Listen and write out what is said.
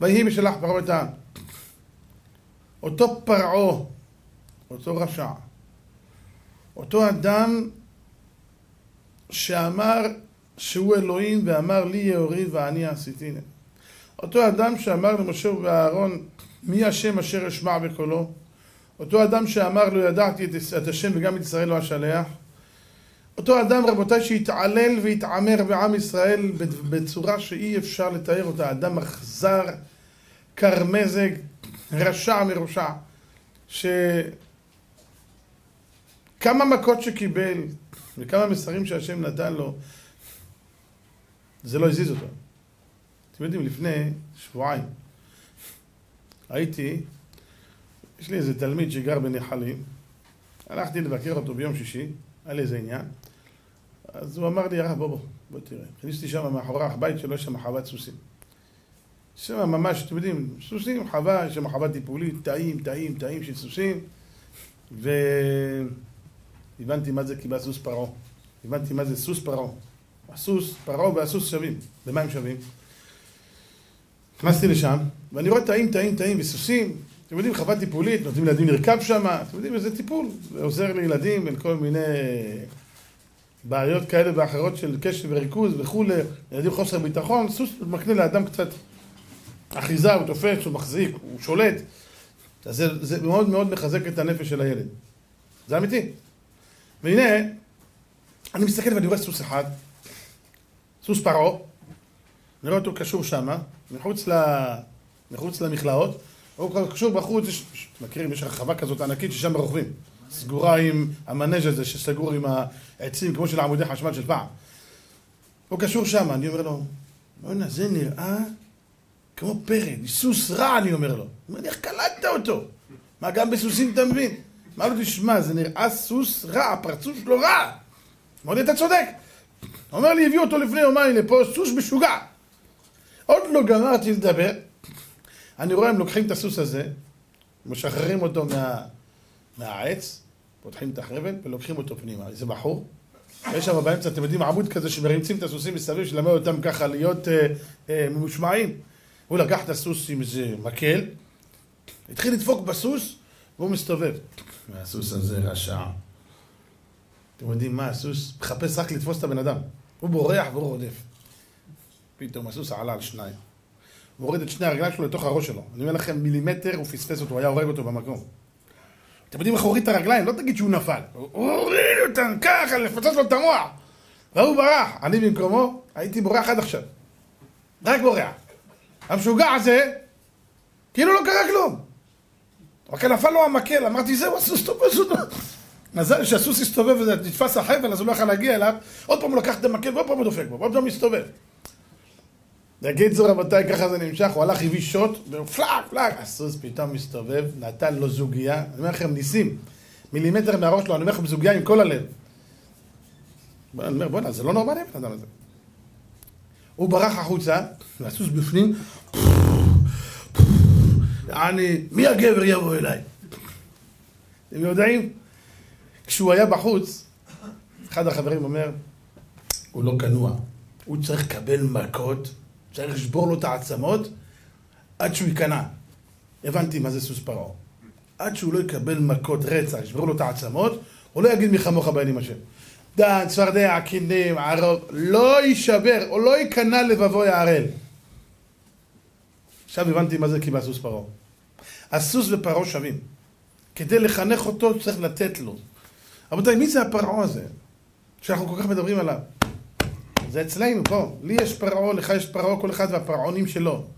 ויהי בשלח פרעה את העם. אותו פרעה, אותו רשע, אותו אדם שאמר שהוא אלוהים ואמר לי יאורי ואני עשיתיני. אותו אדם שאמר למשה ואהרון מי השם אשר אשמע בקולו? אותו אדם שאמר לא ידעתי את השם וגם את ישראל לא אשלח? אותו אדם רבותיי שהתעלל והתעמר בעם ישראל בצורה שאי אפשר לתאר אותה, אדם אכזר, קרמזג, רשע מרושע, שכמה מכות שקיבל וכמה מסרים שהשם נתן לו, זה לא הזיז אותו. אתם יודעים, לפני שבועיים הייתי, יש לי איזה תלמיד שגר בנחלים, הלכתי לבקר אותו ביום שישי, היה לי איזה עניין, אז הוא אמר לי, הרב, בוא, בוא, בוא תראה. הכניסתי שם מאחורי הבית שלו, יש שם חוות סוסים. שם ממש, אתם יודעים, סוסים, חווה, יש שם חווה טיפולית, תאים, תאים, תאים של סוסים, והבנתי מה זה קיבל סוס פרעה. הבנתי מה זה סוס פרעה. הסוס, פרעה והסוס שווים. במה הם שווים? נכנסתי לשם, ואני רואה תאים, תאים, תאים וסוסים. אתם יודעים, חווה טיפולית, נותנים לילדים לרכב שם, אתם יודעים איזה טיפול. זה עוזר לילדים ולכל מיני בעיות כאלה ואחרות של קשב וריכוז וכולי, ילדים חוסר ביטחון, סוס מקנה לאדם קצת אחיזה, הוא תופס, הוא מחזיק, הוא שולט. אז זה, זה מאוד מאוד מחזק את הנפש של הילד. זה אמיתי. והנה, אני מסתכל ואני רואה סוס אחד, סוס פרעה, אני רואה אותו קשור שמה, מחוץ, ל... מחוץ למכלאות, הוא קשור בחוץ, יש, מכירים, יש רחבה כזאת ענקית ששם רוכבים. סגורה עם המנג' הזה שסגור עם העצים כמו של עמודי חשמל של פעם. הוא קשור שם, אני אומר לו, בוא'נה, זה נראה כמו פרד, סוס רע, אני אומר לו. הוא אומר לי, איך קלטת אותו? מה, גם בסוסים אתה מבין? אמר לו, תשמע, זה נראה סוס רע, הפרצוף שלו רע. אמר לי, אתה צודק. הוא אומר לי, הביאו אותו לפני יומיים לפה, סוס משוגע. עוד לא גמרתי לדבר, אני רואה הם לוקחים את הסוס הזה, משחררים אותו מה... מהעץ, פותחים את החבל ולוקחים אותו פנימה. איזה בחור, יש שם באמצע, אתם יודעים, עמוד כזה שמריצים את הסוסים מסביב, שלמד אותם ככה להיות אה, אה, ממושמעים. הוא לקח את הסוס עם איזה מקל, התחיל לדפוק בסוס, והוא מסתובב. והסוס הזה רשע. אתם יודעים מה, הסוס מחפש רק לתפוס את הבן אדם. הוא בורח והוא רודף. פתאום הסוס עלה על שניים. הוא הוריד את שני הרגליים שלו לתוך הראש שלו. אני אומר לכם, מילימטר הוא פספס אותו, הוא היה הורג אותו במקום. אתם יודעים איך הוריד את הרגליים? לא תגיד שהוא נפל. הוא הוריד אותם ככה, לפוצץ לו את המוח. והוא ברח. אני במקומו הייתי בורח עד עכשיו. רק בורח. המשוגע הזה, כאילו לא קרה כלום. רק נפל לו המקל, אמרתי זהו, הסוס תופס אותו. מזל שהסוס הסתובב ונתפס החבל, אז הוא לא יכול להגיע אליו. עוד פעם הוא לקח את המקל ועוד פעם הוא דופק בו, ועוד פעם הוא מסתובב. בקיצור רבותיי, ככה זה נמשך, הוא הלך, הביא שוט, ופלאק, פלאק, הסוס פתאום מסתובב, נתן לו זוגיה, אני אומר לכם, ניסים, מילימטר מהראש שלו, אני אומר לכם, זוגיה עם כל הלב. אני אומר, בוא'נה, זה לא נורמלי הבן אדם הזה. הוא ברח החוצה, והסוס בפנים, אני, מי הגבר יבוא אליי? אתם יודעים? כשהוא היה בחוץ, אחד החברים אומר, הוא לא כנוע, הוא צריך לקבל מכות צריך לשבור לו את העצמות עד שהוא ייכנע. הבנתי מה זה סוס פרעה. עד שהוא לא יקבל מכות רצח, ישברו לו את העצמות, הוא לא יגיד מי כמוך בעינים השם. דן, צפרדע, קינים, ערוב, לא יישבר, או לא ייכנע לבבו יערל. עכשיו הבנתי מה זה קיבל סוס פרעה. הסוס ופרעה שווים. כדי לחנך אותו צריך לתת לו. רבותיי, מי זה הפרעה הזה? שאנחנו כל כך מדברים עליו. זה אצלנו פה. לי יש פרעה, לך יש פרעה, כל אחד והפרעונים שלו.